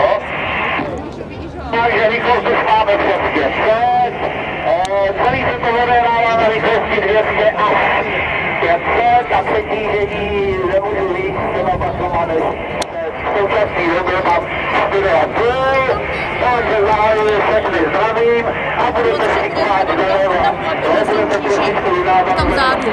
jo? Takže rychlost už máme přes 500. Eh, celý se to odehrává na rychlosti 200 až 500 a přetížení nemůžu víc, to na pasoma než v současné době mám 4,5, takže zahajuji všechny zdravím a budete si kváč doleva. Nebudete trošičku vydávat. Tam vzadu.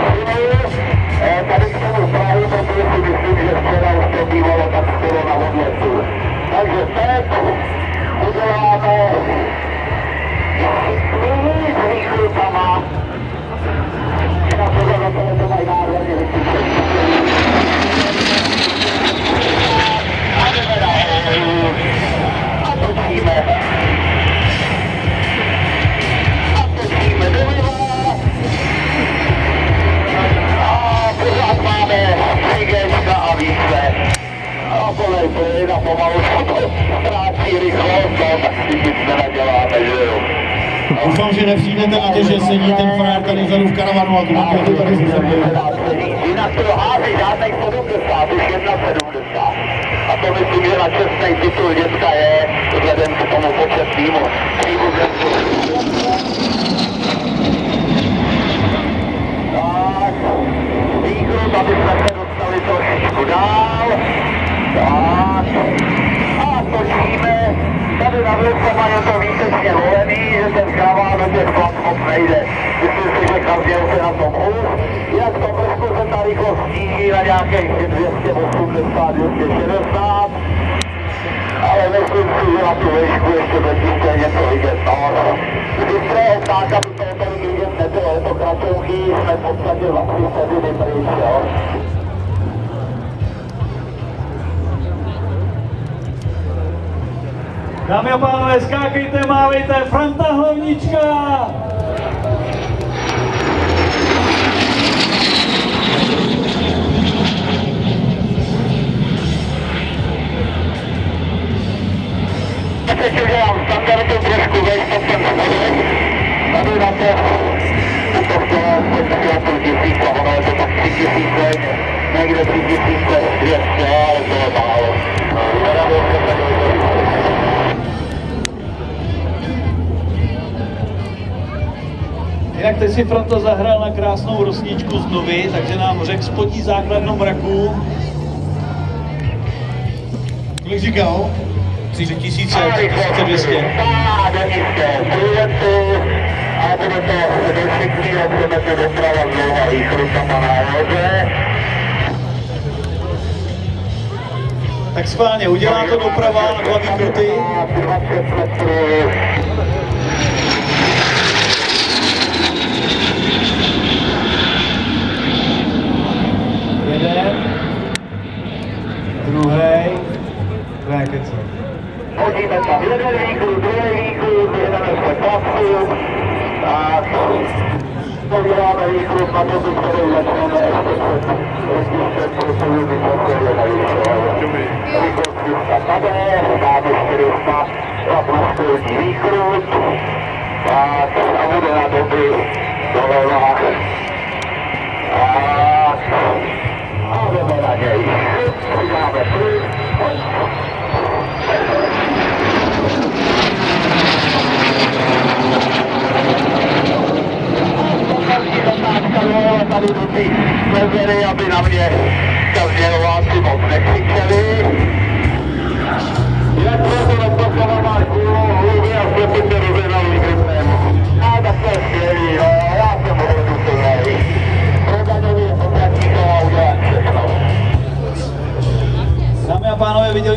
včera už to bývalo tak skoro na odletu. Doufám, že nepřijdete na to, že sedí ten frajer tady vzadu v karavanu a kdo to tady zase Jinak to hází žádnej 70, už 1,70. A to myslím, že na čestný titul dětka je, vzhledem k tomu početnému příbuzenstvu. Tak, výkrut, aby jsme se dostali trošičku dál. Tak, a točíme. Tady na vlivcema je to výtečně volený, že ten kravál do těch plat nejde. Myslím si, že každý se na tom hůř. Jak to trošku se ta rychlost sníží na nějakých 280, 260. Ale myslím si, že na tu výšku ještě zatím něco vidět. No, z bystrého ptáka by to tolik vidět nebylo, je to kratouchý, jsme v podstatě za 3 vteřiny pryč, jo. Dámy a pánové, skákejte, mávejte, Franta Hlavnička! 30, někde 3200, ale to je málo. Jinak teď si Franta zahrál na krásnou rosničku z Novy, takže nám řekl spodní základnou mraku. Kolik říkal? 3200, 3200. Bude to do všichni, budeme to doprava znovu výchrutama nahoře. Tak schválně, udělá to doprava na dva výkruty. 20 metrů. Jeden, druhý, ne, kecel. Hodíme tam jeden výklud, druhý výklud, jedeme se pasu. Tak, poděláme výklud na to, který začneme ještě před rozlišem profilu vysokého na Výklud 300 pade, dáme 400 a plus výklud. Tak, a bude na doby doleva. Tak, a jdeme na něj. Přidáme plyn.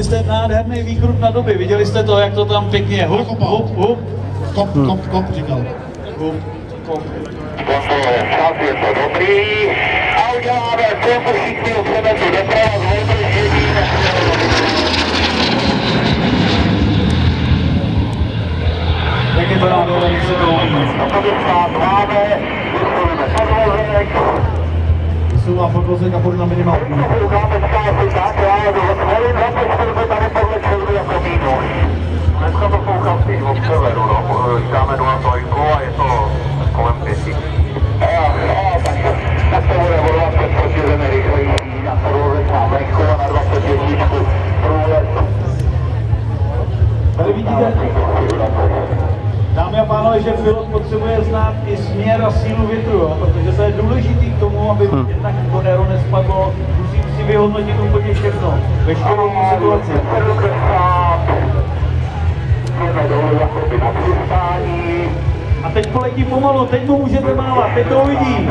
Jste nádherný výkrut na doby, viděli jste to, jak to tam pěkně je. hup, jako hup. hup. Kop, hm. kop, kop, říkal. Hup, kop. Čas je to dobrý. A uděláme kopu všichni od cementu doprava, zvolíme Jak je to nádherný, se to umí. Máme, vystavíme podvozek. 24 tady podle červy jako mínus. Dneska to koukám spíš od severu, no. Dáme 0 trojku a je to kolem pěti. Jo, jo, tak, tak to bude o 20 protizený rychlejší. Na průlez mám venku a na 21 průlez. Tady vidíte, dámy a pánové, že pilot potřebuje znát i směr a sílu větru, jo? protože to je důležitý k tomu, aby hmm. jednak Conero nespadlo, musím si vyhodnotit úplně všechno, veškerou tu situaci. A teď poletí pomalu, teď mu můžete mávat, teď to uvidí.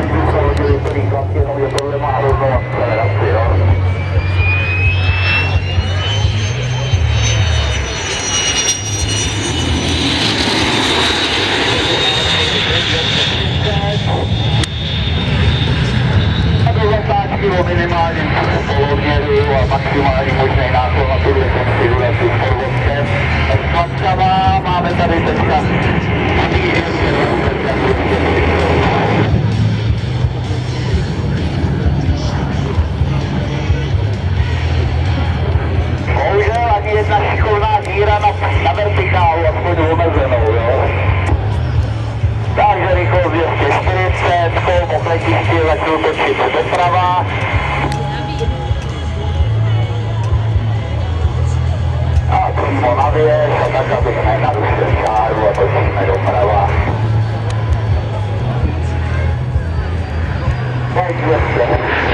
Zatáčky o minimálním poloměru a maximální možný náklon na tuhle konfiguraci s podvozkem. S klackama máme tady teďka opletiště začnu točit doprava. A přímo na věž, a tak, abych nenarušil čáru a točíme doprava. Teď